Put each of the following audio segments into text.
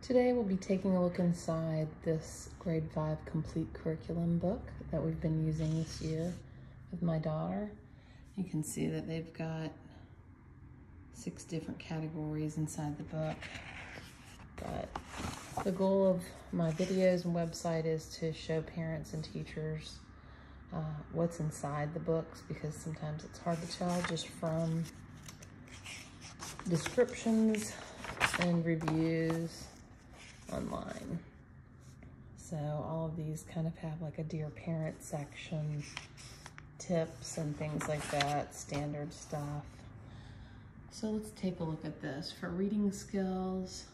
Today we'll be taking a look inside this grade 5 complete curriculum book that we've been using this year with my daughter. You can see that they've got six different categories inside the book. But the goal of my videos and website is to show parents and teachers uh, what's inside the books because sometimes it's hard to tell just from descriptions and reviews online. So all of these kind of have like a Dear Parent section, tips and things like that, standard stuff. So let's take a look at this. For reading skills,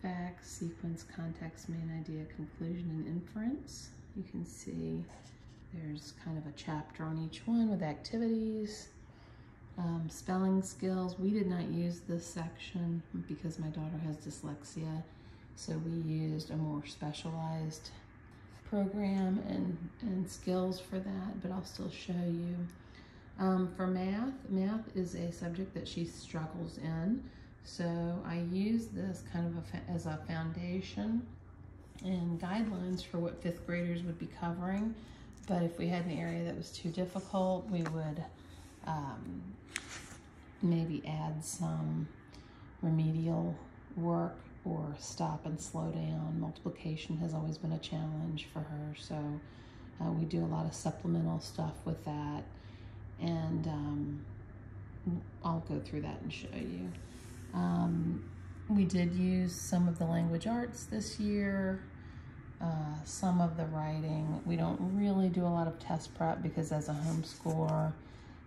facts, sequence, context, main idea, conclusion, and inference, you can see there's kind of a chapter on each one with activities, um, spelling skills. We did not use this section because my daughter has dyslexia. So we used a more specialized program and, and skills for that, but I'll still show you. Um, for math, math is a subject that she struggles in. So I use this kind of a, as a foundation and guidelines for what fifth graders would be covering. But if we had an area that was too difficult, we would um, maybe add some remedial work or stop and slow down. Multiplication has always been a challenge for her, so uh, we do a lot of supplemental stuff with that. And um, I'll go through that and show you. Um, we did use some of the language arts this year, uh, some of the writing. We don't really do a lot of test prep because as a homeschooler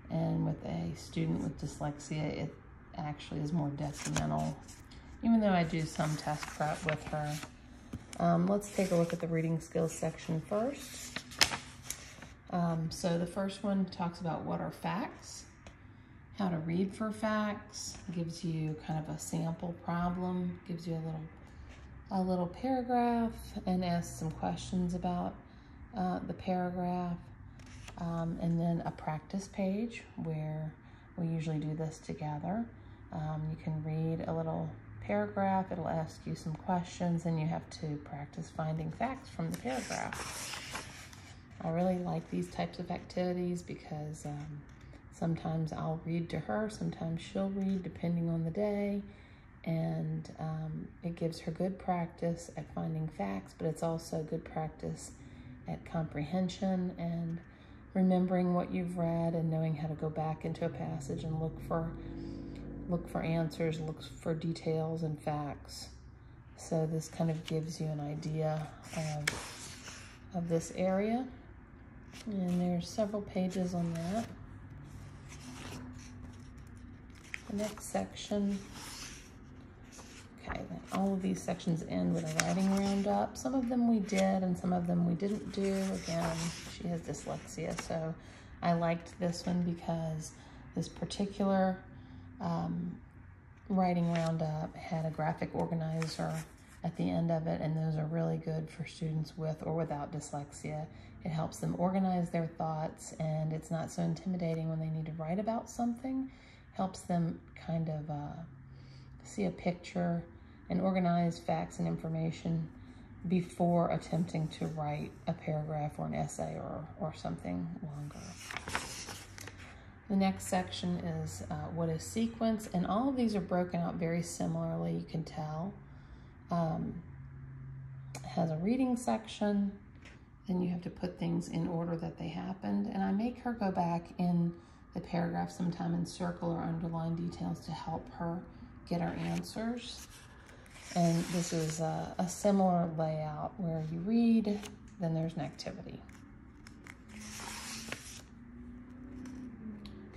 and with a student with dyslexia, it actually is more detrimental even though I do some test prep with her. Um, let's take a look at the reading skills section first. Um, so the first one talks about what are facts, how to read for facts, gives you kind of a sample problem, gives you a little a little paragraph and asks some questions about uh, the paragraph. Um, and then a practice page where we usually do this together. Um, you can read a little paragraph. It'll ask you some questions and you have to practice finding facts from the paragraph. I really like these types of activities because um, sometimes I'll read to her, sometimes she'll read depending on the day. And um, it gives her good practice at finding facts, but it's also good practice at comprehension and remembering what you've read and knowing how to go back into a passage and look for look for answers, look for details and facts. So this kind of gives you an idea of, of this area. And there's several pages on that. The next section, okay, all of these sections end with a writing roundup. Some of them we did and some of them we didn't do. Again, she has dyslexia, so I liked this one because this particular um, writing roundup had a graphic organizer at the end of it, and those are really good for students with or without dyslexia. It helps them organize their thoughts, and it's not so intimidating when they need to write about something. Helps them kind of uh, see a picture and organize facts and information before attempting to write a paragraph or an essay or, or something longer. The next section is uh, what is sequence, and all of these are broken out very similarly, you can tell. Um, has a reading section, then you have to put things in order that they happened, and I make her go back in the paragraph sometime and circle or underline details to help her get her answers. And this is a, a similar layout where you read, then there's an activity.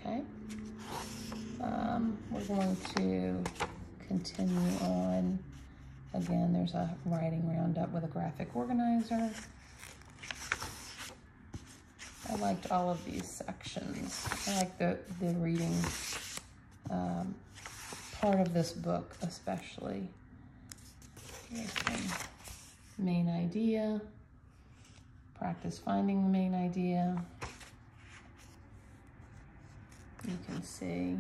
Okay. Um, we're going to continue on. Again, there's a writing roundup with a graphic organizer. I liked all of these sections. I like the, the reading um, part of this book especially. Main idea, practice finding the main idea, see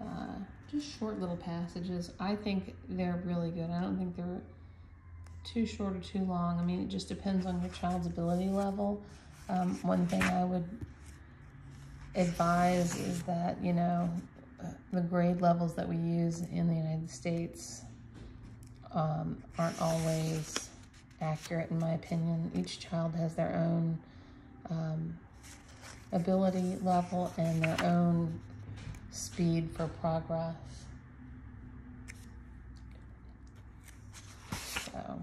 uh, just short little passages. I think they're really good. I don't think they're too short or too long. I mean, it just depends on your child's ability level. Um, one thing I would advise is that, you know, uh, the grade levels that we use in the United States um, aren't always accurate, in my opinion. Each child has their own um, ability level and their own speed for progress. So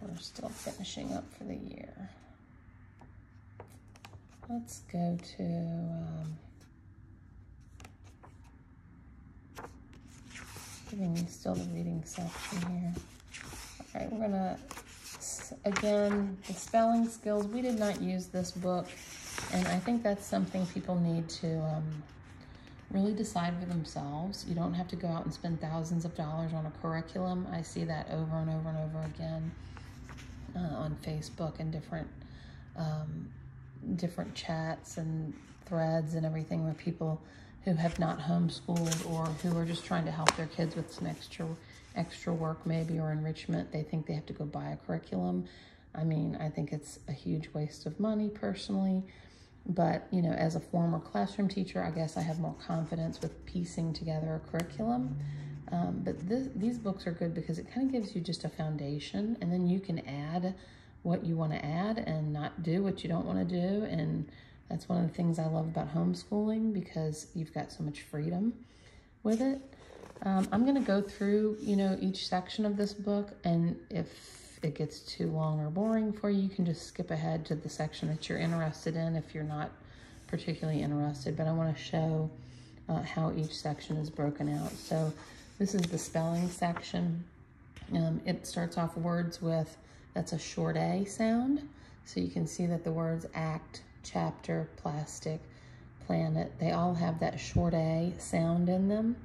we're still finishing up for the year. Let's go to um, giving you still the reading section here. All right, we're gonna again the spelling skills. We did not use this book and I think that's something people need to um, really decide for themselves. You don't have to go out and spend thousands of dollars on a curriculum. I see that over and over and over again uh, on Facebook and different um, different chats and threads and everything where people who have not homeschooled or who are just trying to help their kids with some extra extra work maybe or enrichment, they think they have to go buy a curriculum. I mean, I think it's a huge waste of money personally. But, you know, as a former classroom teacher, I guess I have more confidence with piecing together a curriculum. Um, but this, these books are good because it kind of gives you just a foundation and then you can add what you want to add and not do what you don't want to do. And that's one of the things I love about homeschooling because you've got so much freedom with it. Um, I'm going to go through, you know, each section of this book and if it gets too long or boring for you, you can just skip ahead to the section that you're interested in if you're not particularly interested. But I want to show uh, how each section is broken out. So this is the spelling section. Um, it starts off words with, that's a short A sound. So you can see that the words act, chapter, plastic, planet, they all have that short A sound in them.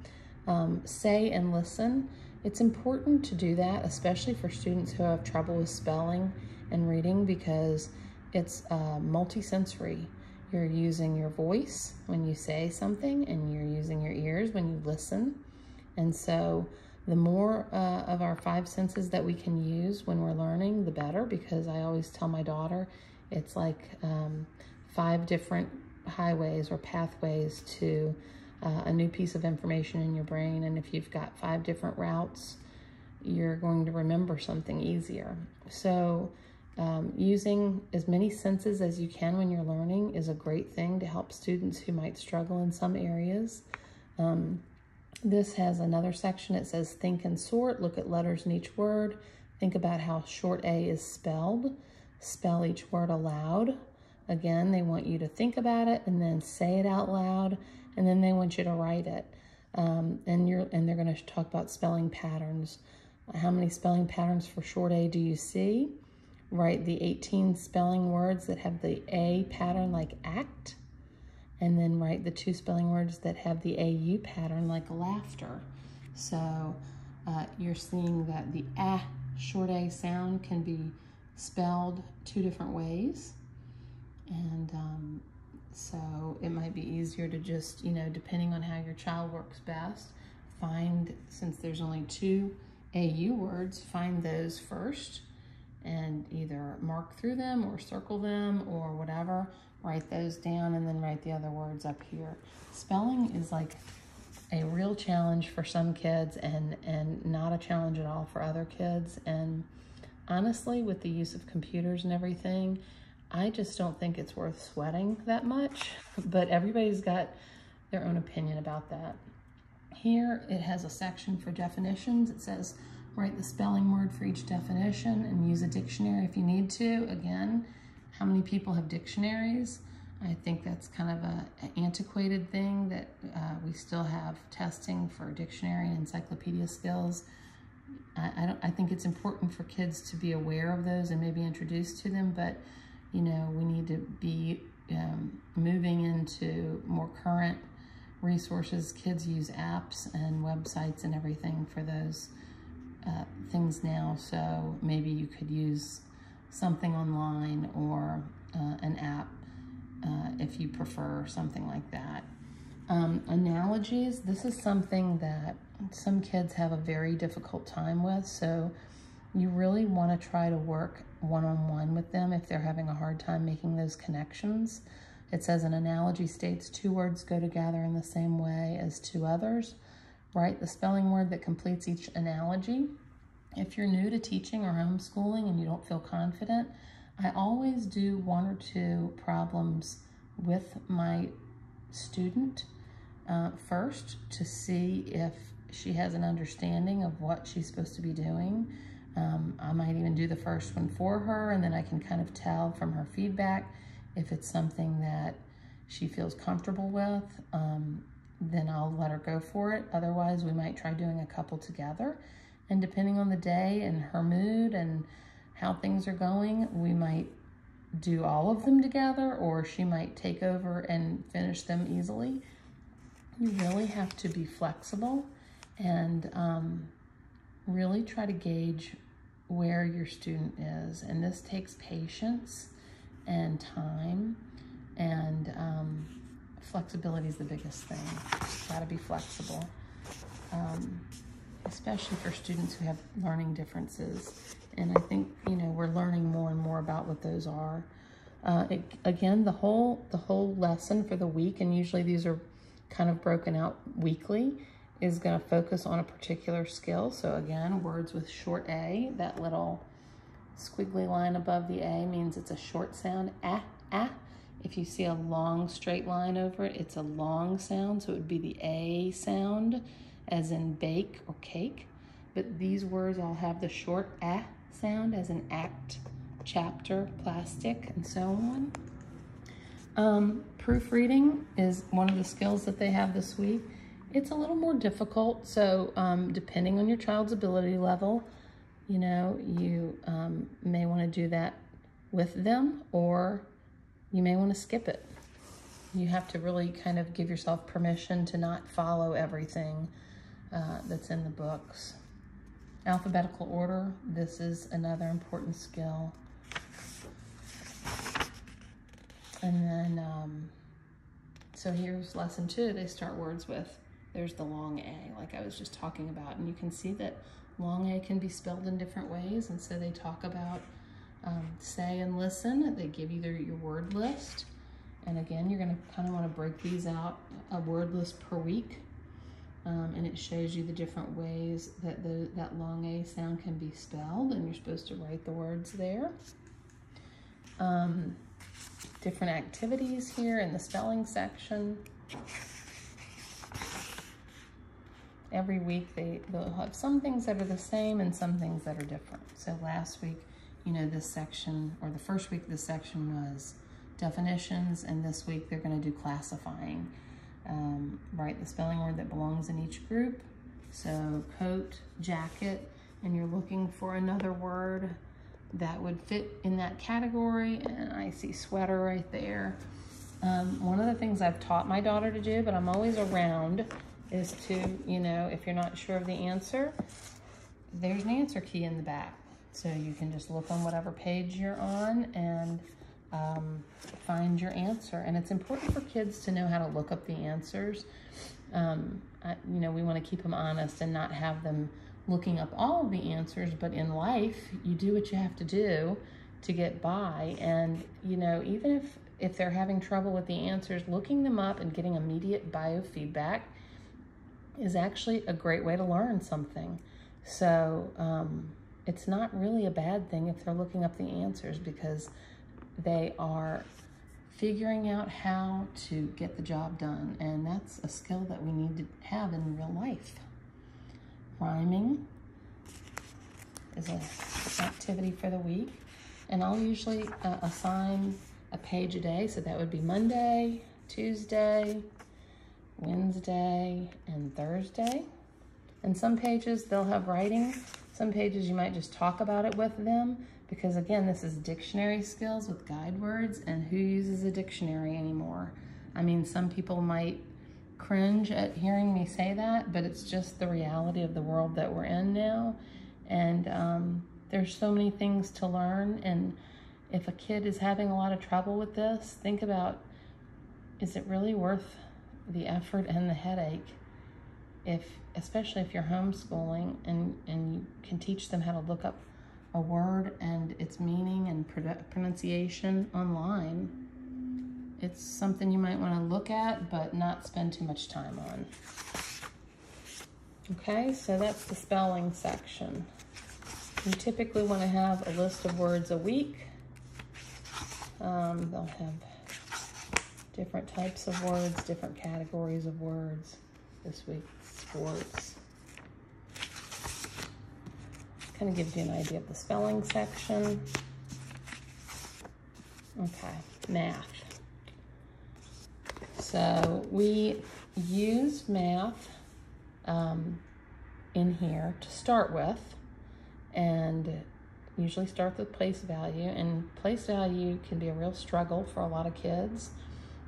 Um, say and listen it's important to do that, especially for students who have trouble with spelling and reading because it's uh, multisensory. You're using your voice when you say something and you're using your ears when you listen. And so the more uh, of our five senses that we can use when we're learning, the better because I always tell my daughter it's like um, five different highways or pathways to uh, a new piece of information in your brain. And if you've got five different routes, you're going to remember something easier. So um, using as many senses as you can when you're learning is a great thing to help students who might struggle in some areas. Um, this has another section. It says think and sort. Look at letters in each word. Think about how short A is spelled. Spell each word aloud. Again, they want you to think about it and then say it out loud and then they want you to write it. Um, and you're and they're going to talk about spelling patterns. How many spelling patterns for short A do you see? Write the 18 spelling words that have the A pattern like act, and then write the two spelling words that have the AU pattern like laughter. So uh, you're seeing that the A short A sound can be spelled two different ways. And um, so it might be easier to just, you know, depending on how your child works best, find, since there's only two AU words, find those first and either mark through them or circle them or whatever. Write those down and then write the other words up here. Spelling is like a real challenge for some kids and, and not a challenge at all for other kids. And honestly, with the use of computers and everything, I just don't think it's worth sweating that much, but everybody's got their own opinion about that. Here it has a section for definitions. It says write the spelling word for each definition and use a dictionary if you need to. Again, how many people have dictionaries? I think that's kind of a, an antiquated thing that uh, we still have testing for dictionary and encyclopedia skills. I, I, don't, I think it's important for kids to be aware of those and maybe introduced to them, but you know, we need to be um, moving into more current resources. Kids use apps and websites and everything for those uh, things now. So maybe you could use something online or uh, an app uh, if you prefer something like that. Um, analogies, this is something that some kids have a very difficult time with, so you really want to try to work one-on-one -on -one with them if they're having a hard time making those connections. It says an analogy states two words go together in the same way as two others. Write the spelling word that completes each analogy. If you're new to teaching or homeschooling and you don't feel confident, I always do one or two problems with my student uh, first to see if she has an understanding of what she's supposed to be doing. Um, I might even do the first one for her and then I can kind of tell from her feedback if it's something that she feels comfortable with, um, then I'll let her go for it. Otherwise, we might try doing a couple together. And depending on the day and her mood and how things are going, we might do all of them together or she might take over and finish them easily. You really have to be flexible and um, really try to gauge where your student is. And this takes patience and time and um, flexibility is the biggest thing. Got to be flexible, um, especially for students who have learning differences. And I think, you know, we're learning more and more about what those are. Uh, it, again, the whole, the whole lesson for the week, and usually these are kind of broken out weekly, is going to focus on a particular skill. So again, words with short A, that little squiggly line above the A means it's a short sound, ah, ah. If you see a long straight line over it, it's a long sound, so it would be the A sound, as in bake or cake. But these words all have the short ah sound, as in act, chapter, plastic, and so on. Um, proofreading is one of the skills that they have this week. It's a little more difficult, so um, depending on your child's ability level, you know, you um, may want to do that with them or you may want to skip it. You have to really kind of give yourself permission to not follow everything uh, that's in the books. Alphabetical order, this is another important skill. And then, um, so here's lesson two. They start words with, there's the long A, like I was just talking about. And you can see that Long A can be spelled in different ways, and so they talk about um, say and listen. They give you their, your word list. And again, you're gonna kind of wanna break these out, a word list per week. Um, and it shows you the different ways that the, that long A sound can be spelled, and you're supposed to write the words there. Um, different activities here in the spelling section every week they, they'll have some things that are the same and some things that are different. So last week, you know, this section, or the first week this section was definitions, and this week they're gonna do classifying. Um, write the spelling word that belongs in each group. So coat, jacket, and you're looking for another word that would fit in that category, and I see sweater right there. Um, one of the things I've taught my daughter to do, but I'm always around, is to, you know, if you're not sure of the answer, there's an answer key in the back. So you can just look on whatever page you're on and um, find your answer. And it's important for kids to know how to look up the answers. Um, I, you know, we want to keep them honest and not have them looking up all of the answers, but in life, you do what you have to do to get by. And, you know, even if, if they're having trouble with the answers, looking them up and getting immediate biofeedback is actually a great way to learn something. So um, it's not really a bad thing if they're looking up the answers because they are figuring out how to get the job done. And that's a skill that we need to have in real life. Rhyming is an activity for the week. And I'll usually uh, assign a page a day. So that would be Monday, Tuesday, Wednesday, and Thursday. And some pages, they'll have writing. Some pages, you might just talk about it with them because again, this is dictionary skills with guide words and who uses a dictionary anymore? I mean, some people might cringe at hearing me say that, but it's just the reality of the world that we're in now. And um, there's so many things to learn. And if a kid is having a lot of trouble with this, think about is it really worth the effort and the headache if especially if you're homeschooling and and you can teach them how to look up a word and its meaning and pronunciation online it's something you might want to look at but not spend too much time on. Okay so that's the spelling section. You typically want to have a list of words a week. Um, they'll have different types of words, different categories of words. This week, sports. Kind of gives you an idea of the spelling section. Okay, math. So we use math um, in here to start with and usually start with place value and place value can be a real struggle for a lot of kids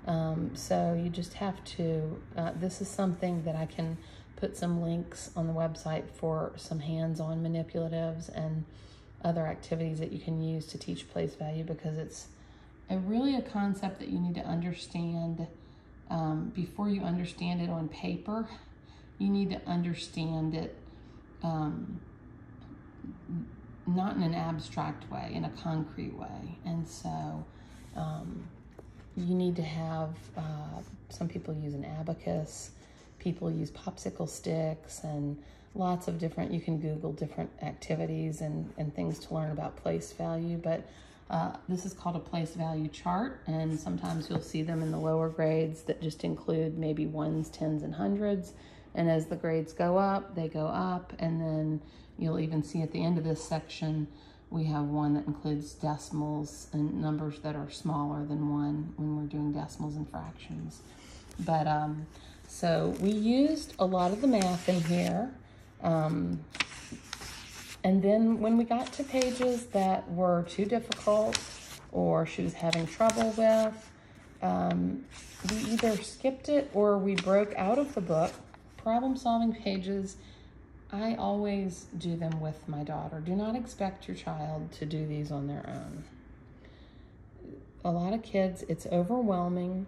um, so you just have to, uh, this is something that I can put some links on the website for some hands-on manipulatives and other activities that you can use to teach place value because it's a, really a concept that you need to understand um, before you understand it on paper. You need to understand it um, not in an abstract way, in a concrete way. And so um, you need to have, uh, some people use an abacus, people use popsicle sticks and lots of different, you can Google different activities and, and things to learn about place value, but uh, this is called a place value chart, and sometimes you'll see them in the lower grades that just include maybe ones, tens, and hundreds. And as the grades go up, they go up, and then you'll even see at the end of this section we have one that includes decimals and numbers that are smaller than one when we're doing decimals and fractions. But um, so we used a lot of the math in here. Um, and then when we got to pages that were too difficult or she was having trouble with, um, we either skipped it or we broke out of the book. Problem solving pages I always do them with my daughter. Do not expect your child to do these on their own. A lot of kids, it's overwhelming.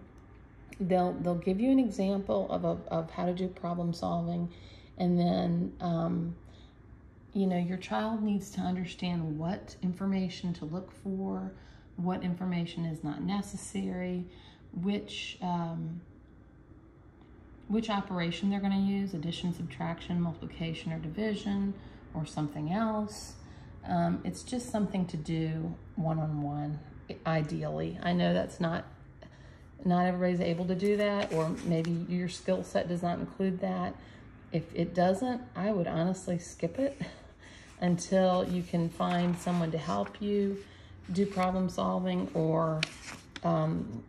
They'll they'll give you an example of a, of how to do problem solving, and then um, you know your child needs to understand what information to look for, what information is not necessary, which um, which operation they're going to use, addition, subtraction, multiplication, or division, or something else. Um, it's just something to do one-on-one, -on -one, ideally. I know that's not, not everybody's able to do that, or maybe your skill set does not include that. If it doesn't, I would honestly skip it until you can find someone to help you do problem solving or um,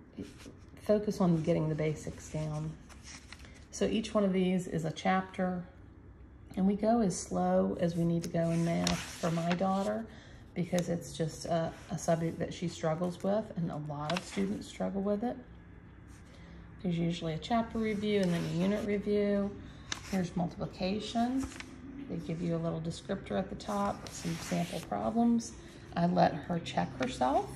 focus on getting the basics down. So each one of these is a chapter, and we go as slow as we need to go in math for my daughter because it's just a, a subject that she struggles with, and a lot of students struggle with it. There's usually a chapter review and then a unit review. Here's multiplication. They give you a little descriptor at the top, some sample problems. I let her check herself.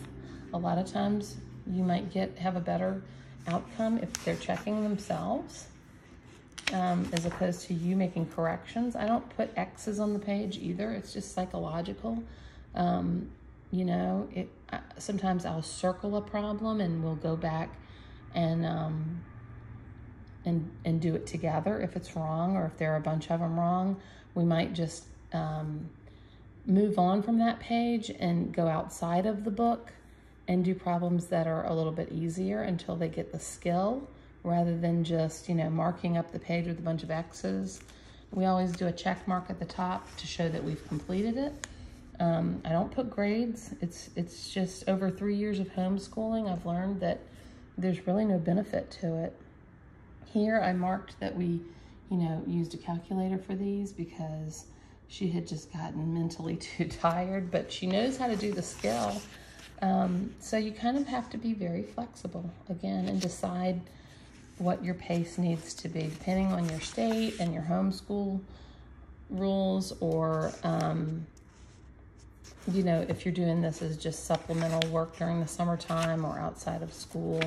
A lot of times you might get have a better outcome if they're checking themselves um, as opposed to you making corrections. I don't put X's on the page either. It's just psychological. Um, you know, it. sometimes I'll circle a problem and we'll go back and um, and and do it together if it's wrong or if there are a bunch of them wrong. We might just um, move on from that page and go outside of the book and do problems that are a little bit easier until they get the skill rather than just, you know, marking up the page with a bunch of X's. We always do a check mark at the top to show that we've completed it. Um, I don't put grades. It's, it's just over three years of homeschooling, I've learned that there's really no benefit to it. Here I marked that we, you know, used a calculator for these because she had just gotten mentally too tired, but she knows how to do the skill. Um, so you kind of have to be very flexible again and decide what your pace needs to be, depending on your state and your homeschool rules or, um, you know, if you're doing this as just supplemental work during the summertime or outside of school.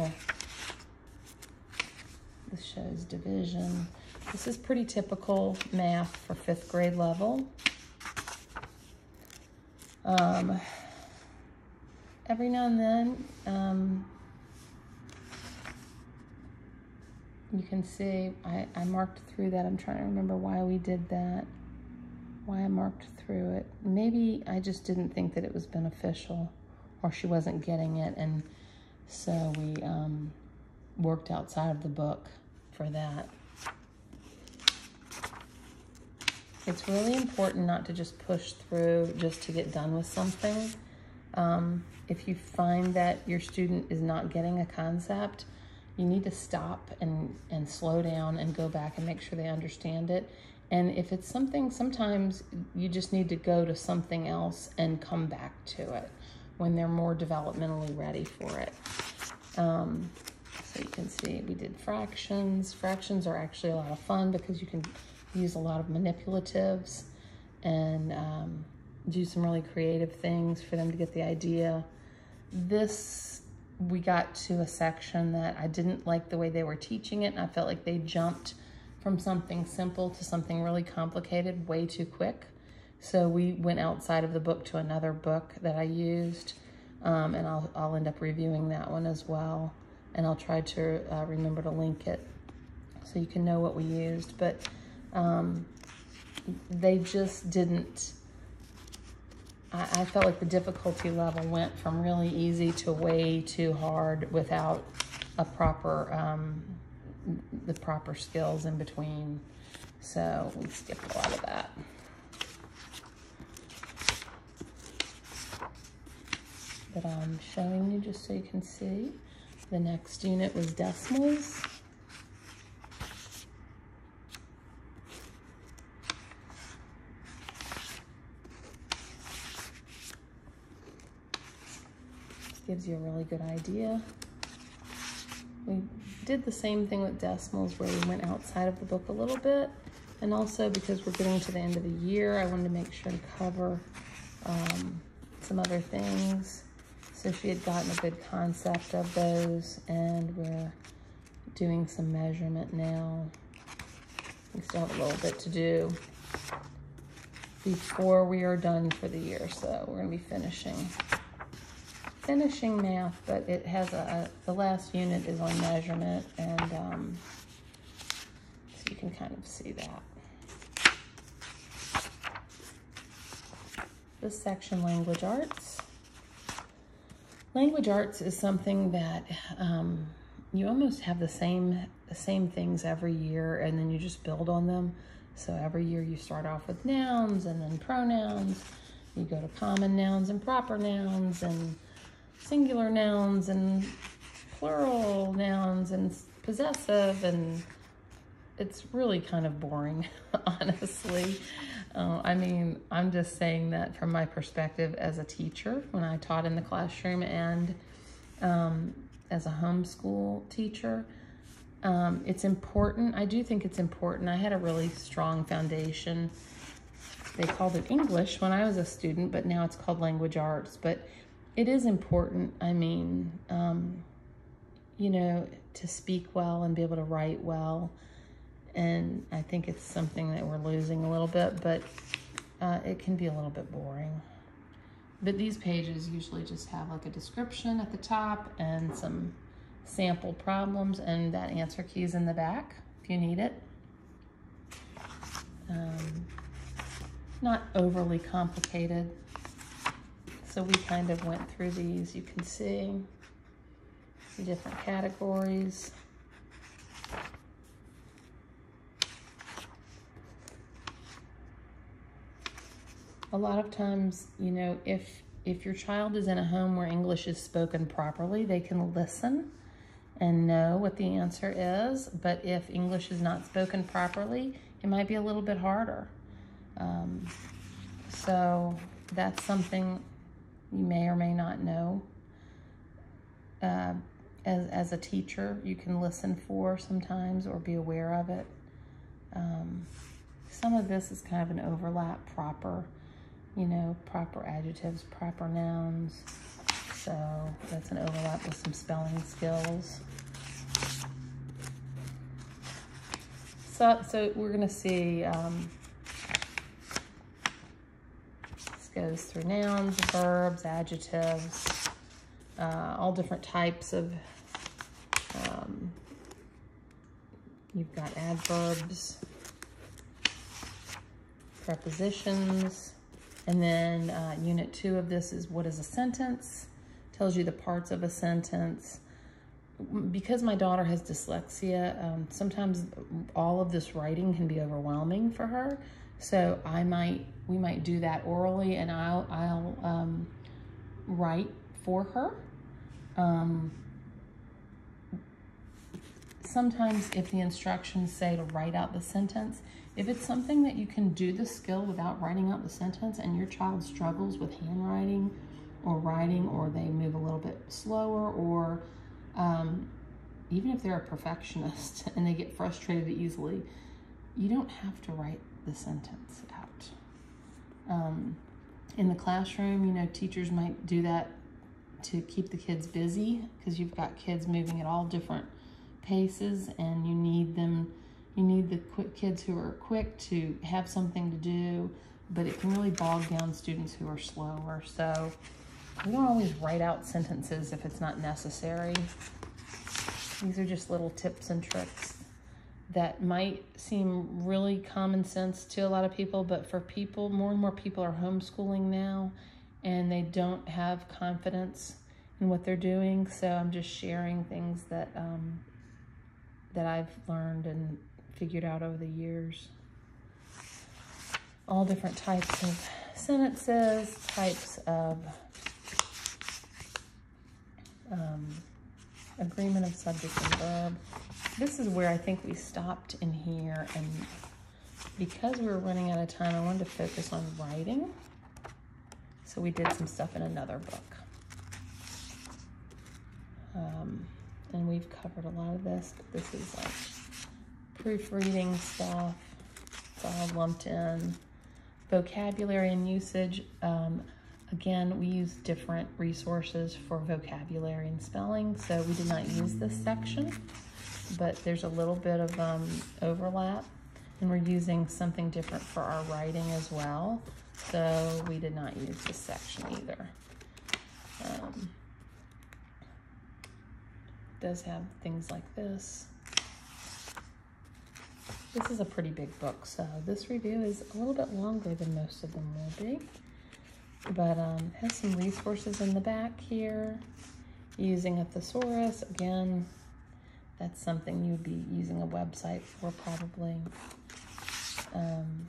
This shows division. This is pretty typical math for fifth grade level. Um, every now and then, um, you can see I, I marked through that. I'm trying to remember why we did that, why I marked through it. Maybe I just didn't think that it was beneficial or she wasn't getting it. And so we um, worked outside of the book for that. It's really important not to just push through just to get done with something. Um, if you find that your student is not getting a concept, you need to stop and, and slow down and go back and make sure they understand it. And if it's something, sometimes you just need to go to something else and come back to it when they're more developmentally ready for it. Um, so you can see we did fractions. Fractions are actually a lot of fun because you can use a lot of manipulatives and um, do some really creative things for them to get the idea. This we got to a section that I didn't like the way they were teaching it and I felt like they jumped from something simple to something really complicated way too quick. So we went outside of the book to another book that I used um, and I'll, I'll end up reviewing that one as well. And I'll try to uh, remember to link it so you can know what we used. But um, they just didn't I, I felt like the difficulty level went from really easy to way too hard without a proper, um, the proper skills in between. So we skipped a lot of that. But I'm showing you just so you can see. The next unit was decimals. Gives you a really good idea. We did the same thing with decimals where we went outside of the book a little bit. And also because we're getting to the end of the year, I wanted to make sure to cover um, some other things. So she had gotten a good concept of those and we're doing some measurement now. We still have a little bit to do before we are done for the year. So we're gonna be finishing finishing math, but it has a, a the last unit is on measurement, and um, so you can kind of see that. This section, language arts. Language arts is something that um, you almost have the same the same things every year, and then you just build on them. So every year you start off with nouns and then pronouns. You go to common nouns and proper nouns and singular nouns and plural nouns and possessive and it's really kind of boring, honestly. Uh, I mean, I'm just saying that from my perspective as a teacher when I taught in the classroom and um, as a homeschool teacher. Um, it's important. I do think it's important. I had a really strong foundation. They called it English when I was a student, but now it's called language arts. But it is important. I mean, um, you know, to speak well and be able to write well. And I think it's something that we're losing a little bit, but uh, it can be a little bit boring. But these pages usually just have like a description at the top and some sample problems and that answer key is in the back if you need it. Um, not overly complicated. So we kind of went through these. You can see the different categories. A lot of times, you know, if if your child is in a home where English is spoken properly, they can listen and know what the answer is. But if English is not spoken properly, it might be a little bit harder. Um, so that's something you may or may not know. Uh, as, as a teacher, you can listen for sometimes or be aware of it. Um, some of this is kind of an overlap, proper, you know, proper adjectives, proper nouns. So that's an overlap with some spelling skills. So, so we're gonna see, um, this goes through nouns, verbs, adjectives, uh, all different types of, um, you've got adverbs, prepositions, and then uh, unit two of this is what is a sentence, tells you the parts of a sentence. Because my daughter has dyslexia, um, sometimes all of this writing can be overwhelming for her. So I might, we might do that orally and I'll, I'll um, write for her. Um, sometimes if the instructions say to write out the sentence, if it's something that you can do the skill without writing out the sentence and your child struggles with handwriting or writing or they move a little bit slower or um, even if they're a perfectionist and they get frustrated easily, you don't have to write the sentence out. Um, in the classroom, you know, teachers might do that to keep the kids busy because you've got kids moving at all different paces and you need them you need the quick kids who are quick to have something to do, but it can really bog down students who are slower. So we don't always write out sentences if it's not necessary. These are just little tips and tricks that might seem really common sense to a lot of people, but for people, more and more people are homeschooling now and they don't have confidence in what they're doing. So I'm just sharing things that um, that I've learned and figured out over the years. All different types of sentences, types of um, agreement of subject and verb. This is where I think we stopped in here and because we were running out of time, I wanted to focus on writing. So we did some stuff in another book. Um, and we've covered a lot of this, but this is like proofreading stuff. It's all lumped in. Vocabulary and usage. Um, again, we use different resources for vocabulary and spelling, so we did not use this section, but there's a little bit of um, overlap, and we're using something different for our writing as well, so we did not use this section either. Um, does have things like this. This is a pretty big book, so this review is a little bit longer than most of them will be. But um, has some resources in the back here. Using a thesaurus, again, that's something you'd be using a website for probably. Um,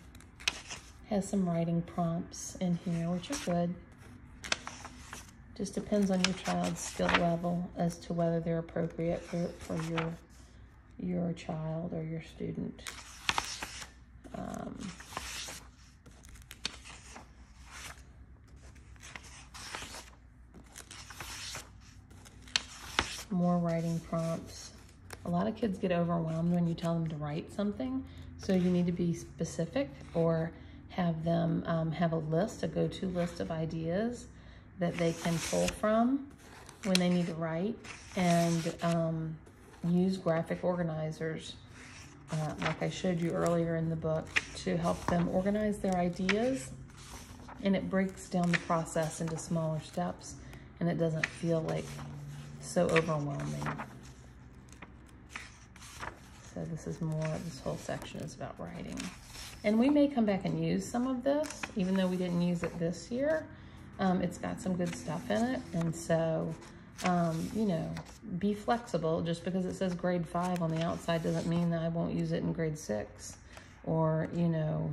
has some writing prompts in here, which are good. Just depends on your child's skill level as to whether they're appropriate for, for your your child or your student. Um, more writing prompts. A lot of kids get overwhelmed when you tell them to write something, so you need to be specific or have them um, have a list, a go-to list of ideas that they can pull from when they need to write. And um, use graphic organizers, uh, like I showed you earlier in the book, to help them organize their ideas. And it breaks down the process into smaller steps and it doesn't feel like so overwhelming. So this is more, this whole section is about writing. And we may come back and use some of this, even though we didn't use it this year. Um, it's got some good stuff in it. And so um, you know, be flexible. Just because it says grade five on the outside doesn't mean that I won't use it in grade six. Or, you know,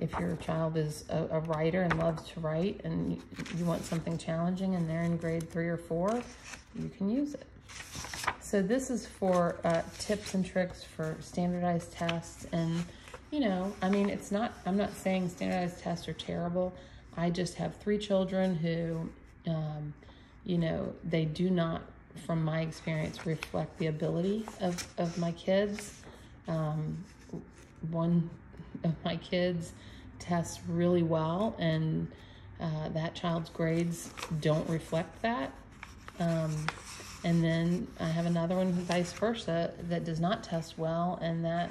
if your child is a, a writer and loves to write and you, you want something challenging and they're in grade three or four, you can use it. So this is for uh, tips and tricks for standardized tests. And, you know, I mean, it's not, I'm not saying standardized tests are terrible. I just have three children who, um, you know, they do not, from my experience, reflect the ability of, of my kids. Um, one of my kids tests really well and uh, that child's grades don't reflect that. Um, and then I have another one vice versa that does not test well and that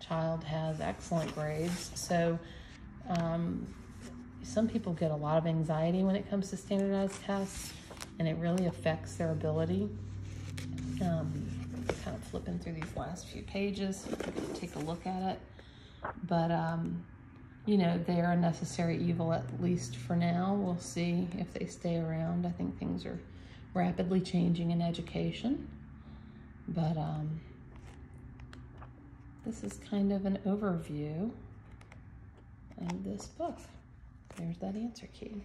child has excellent grades. So um, some people get a lot of anxiety when it comes to standardized tests, and it really affects their ability. Um, kind of flipping through these last few pages, take a look at it. But, um, you know, they're a necessary evil, at least for now. We'll see if they stay around. I think things are rapidly changing in education. But um, this is kind of an overview of this book. There's that answer key.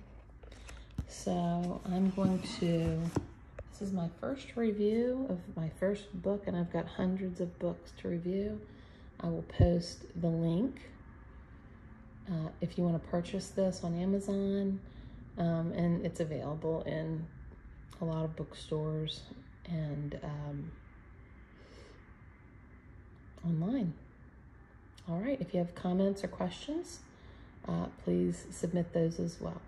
So I'm going to, this is my first review of my first book and I've got hundreds of books to review. I will post the link uh, if you want to purchase this on Amazon um, and it's available in a lot of bookstores and um, online. All right, if you have comments or questions, uh, please submit those as well.